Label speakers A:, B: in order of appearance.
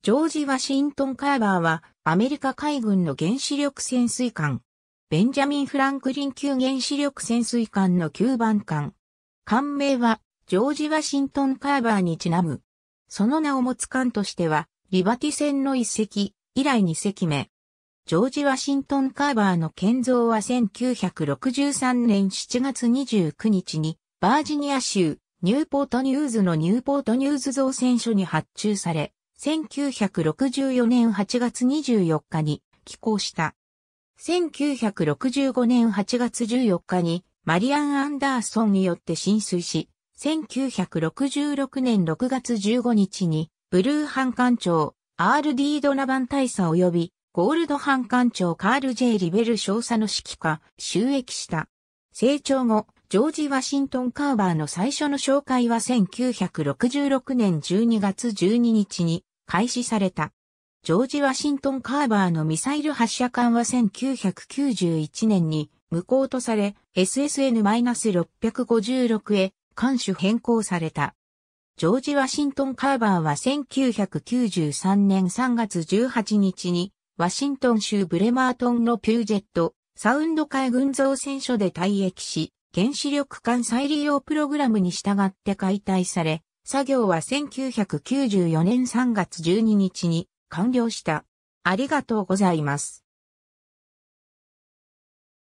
A: ジョージ・ワシントン・カーバーはアメリカ海軍の原子力潜水艦。ベンジャミン・フランクリン級原子力潜水艦の9番艦。艦名はジョージ・ワシントン・カーバーにちなむ。その名を持つ艦としては、リバティ船の一隻、以来二隻目。ジョージ・ワシントン・カーバーの建造は1963年7月29日に、バージニア州、ニューポートニューズのニューポートニューズ造船所に発注され、1964年8月24日に寄港した。1965年8月14日にマリアン・アンダーソンによって浸水し、1966年6月15日にブルーハン艦長 R.D. ドナバン大佐及びゴールドハン艦長カール・ジェイ・リベル少佐の指揮下、収益した。成長後、ジョージ・ワシントン・カーバーの最初の紹介は1966年12月12日に開始された。ジョージ・ワシントン・カーバーのミサイル発射艦は1991年に無効とされ SSN-656 へ艦種変更された。ジョージ・ワシントン・カーバーは1993年3月18日にワシントン州ブレマートンのピュージェットサウンド海軍造船所で退役し、原子力艦再利用プログラムに従って解体され、作業は1994年3月12日に完了した。ありがとうございます。